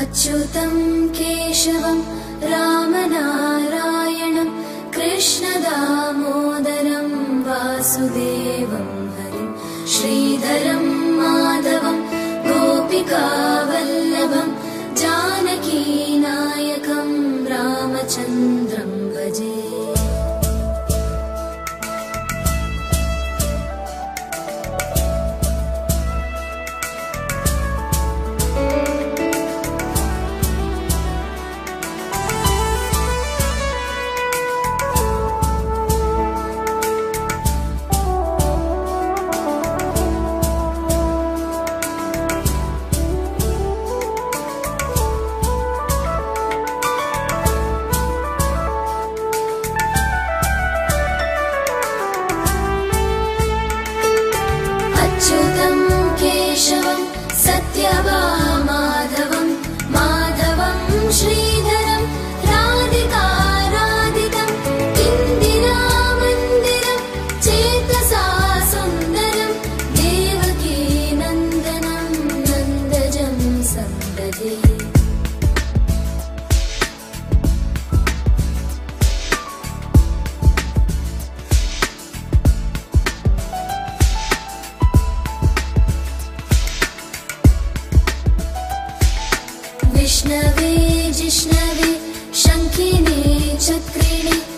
अच्युतं केशवम् रामनारायणं कृष्णदामोदरं वासुदेवं वर श्रीधरं माधवम् गोपिकावल्लवम् जानकीनायकम् रामचन्द्र नक्षत्रिणी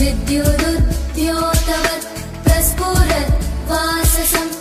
विद्युदुद्योतवत् प्रस्फुरत् वाससम्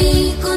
sei